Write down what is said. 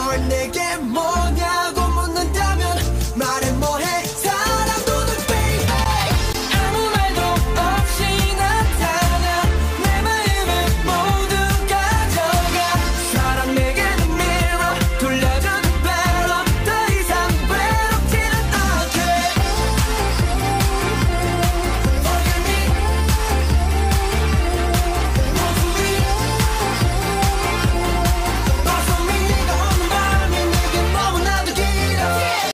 born